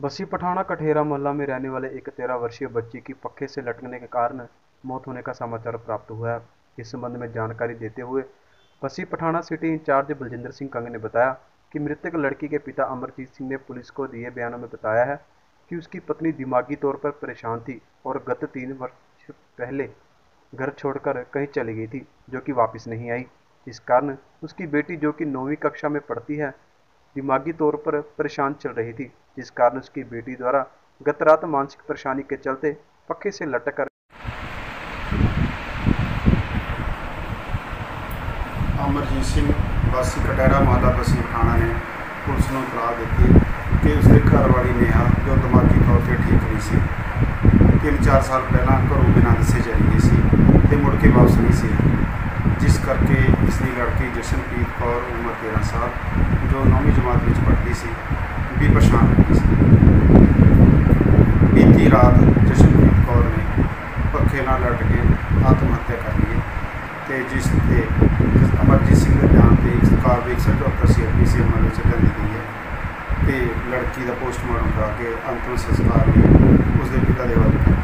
बसी पठाना कठेरा मोहल्ला में रहने वाले एक तेरह वर्षीय बच्चे की पक्के से लटकने के कारण मौत होने का समाचार प्राप्त हुआ। है इस संबंध में जानकारी देते हुए बसी पठाना सिटी इंचार्ज बलजिंदर सिंह कंग ने बताया कि मृतक लड़की के पिता अमरजीत सिंह ने पुलिस को दिए बयानों में बताया है कि उसकी पत्नी दिमागी तौर पर परेशान थी और गत तीन वर्ष पहले घर छोड़कर कहीं चली गई थी, जो कि वापस नहीं आई। इस कारण उसकी बेटी, जो कि नौवीं कक्षा में पढ़ती है दिमागी तौर पर परेशान चल रही थी जिस कारण उसकी बेटी द्वारा गत रात मानसिक परेशानी के चलते पक्के से लटक कर ਅਮਰਜੀਤ ਸਿੰਘ ਵਾਸੀ ਕਟਹਿਰਾ ਮਾਦਾ ਬਸੀ ਪਠਾਣਾ ਨੇ ਪੁਲਿਸ ਨੂੰ ਇਤਲਾਹ ਦਿੱਤੀ ਕਿ ਉਸਦੇ ਘਰ ਵਾਲੀ ਨੇਹਾ ਜੋ ਦਿਮਾਗੀ ਤੌਰ ਤੇ ਠੀਕ ਨਹੀਂ ਸੀ ਤਿੰਨ ਚਾਰ ਸਾਲ ਪਹਿਲਾਂ ਘਰੋਂ ਬਿਨਾਂ ਦੱਸੇ ਚਲੀ ਗਈ ਸੀ ਤੇ ਮੁੜ ਕੇ ਵਾਪਸ ਨਹੀਂ ਸੀ ਆਈ। ਜਿਸ ਕਰਕੇ ਇਸ ਦੀ ਲੜਕੀ ਜਸ਼ਨਪ੍ਰੀਤ ਕੌਰ ਉਮਰ 13 ਸਾਲ, ਜੋ 9ਵੀਂ ਜਮਾਤ ਵਿੱਚ ਪੜ੍ਹਦੀ ਸੀ, ਵੀ ਪਰੇਸ਼ਾਨ ਹੋ ਗਈ ਸੀ। ਬੀਤੀ ਰਾਤ ਜਸ਼ਨਪ੍ਰੀਤ ਕੌਰ ਨੇ ਪੱਖੇ ਨਾਲ ਲੜ ਕੇ ਆਤਮ ਹੱਤਿਆ ਕਰ ਲਈ ਹੈ ਤੇ ਜਿਸ ਤੇ ਅਮਰਜੀਤ ਸਿੰਘ ਦੇ ਬਿਆਨ ਤੇ ਕਾਰਵਾਈ 174 ਸੀਆਰਪੀਸੀ ਅਮਲ ਵਿੱਚ ਲਿਆਂਦੀ ਗਈ ਹੈ ਤੇ ਲੜਕੀ ਦਾ ਪੋਸਟਮਾਰਟਮ ਕਰਾ ਕੇ ਅੰਤਮ ਸੰਸਕਾਰ ਲਈ ਉਸ ਦੇ ਪਿਤਾ ਦੇ ਵੱਲ